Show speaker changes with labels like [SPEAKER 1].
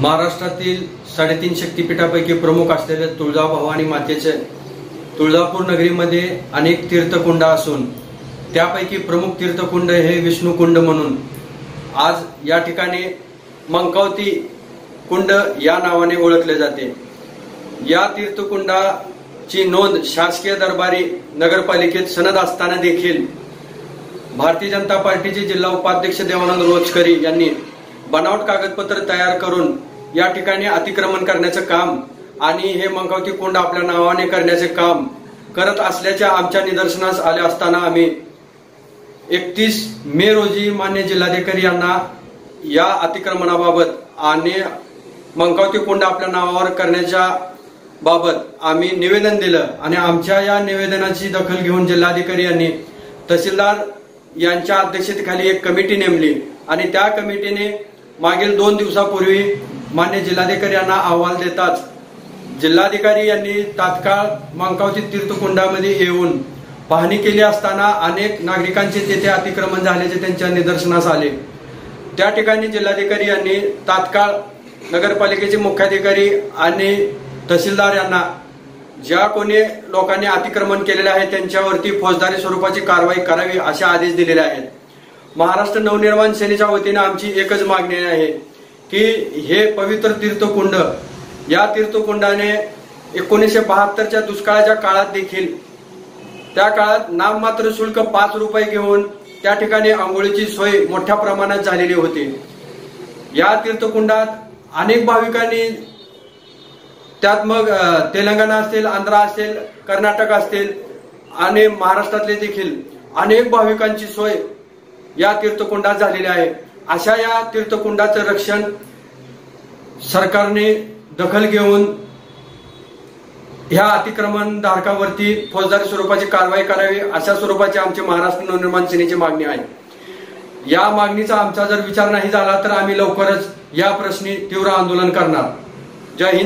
[SPEAKER 1] महाराष्ट्रातील साडेतीन शक्तिपीठापैकी प्रमुख असलेले तुळजाभवानी मातेचे तुळजापूर नगरीमध्ये अनेक तीर्थकुंड असून त्यापैकी प्रमुख तीर्थकुंड हे विष्णुकुंड म्हणून. आज या ठिकाणी मंकावती कुंड या नावाने ओळखले जाते. या तीर्थकुंडाची नोंद शासकीय दरबारी नगरपालिकेत सनद असताना देखील भारतीय जनता पार्टीचे जिल्हा उपाध्यक्ष देवानंद रोचकरी यांनी बनावट कागदपत्र तयार करून या ठिकाणी अतिक्रमण करण्याचं काम आणि हे मंगावती कुंड आपल्या नावाने करण्याचे काम करत असल्याच्या आमच्या निदर्शनास आले असताना आम्ही एकतीस मे रोजी मान्य जिल्हाधिकारी यांना या अतिक्रमणाबाबत आणि मंकावती कोंड आपल्या नावावर करण्याच्या बाबत आम्ही निवेदन दिलं आणि आमच्या या निवेदनाची दखल घेऊन जिल्हाधिकारी यांनी तहसीलदार यांच्या अध्यक्षतेखाली एक कमिटी नेमली आणि त्या कमिटीने मागील दोन दिवसापूर्वी मान्य जिल्हाधिकारी यांना अहवाल देताच जिल्हाधिकारी यांनी तात्काळ मांकावची तीर्थकुंडामध्ये येऊन पाहणी केली असताना अनेक नागरिकांचे तेथे अतिक्रमण झाल्याचे त्यांच्या निदर्शनास आले. त्या ठिकाणी जिल्हाधिकारी यांनी तात्काळ नगरपालिकेचे मुख्याधिकारी आणि तहसीलदार यांना ज्या कोणी लोकांनी अतिक्रमण केलेले आहे त्यांच्यावरती फौजदारी स्वरूपाची कारवाई करावी असे आदेश दिलेले आहेत. महाराष्ट्र नवनिर्माण सेनेच्या वतीने आमची एकच मागणी आहे की हे पवित्र तीर्थकुंड या तीर्थकुंडाने एकोणीसशे बहात्तरच्या दुष्काळाच्या काळात देखील त्या काळात नाममात्र शुल्क पाच रुपये घेऊन त्या ठिकाणी आंघोळीची सोय मोठ्या प्रमाणात झालेली होती. या तीर्थकुंडात अनेक भाविकांनी त्यात मग तेलंगणा असेल आंध्र असेल कर्नाटक असतील आणि महाराष्ट्रातले देखील अनेक भाविकांची सोय या तीर्थकुंडात झालेले आहे. अशा या तीर्थकुंडाचं रक्षण सरकारने दखल घेऊन ह्या अतिक्रमण धारकावरती फौजदारी स्वरूपाची कारवाई करावी अशा स्वरूपाची आमची महाराष्ट्र नवनिर्माण सेनेची मागणी आहे. या मागणीचा आमचा जर विचार नाही झाला तर आम्ही लवकरच या प्रश्नी तीव्र आंदोलन करणार. जय हिंद.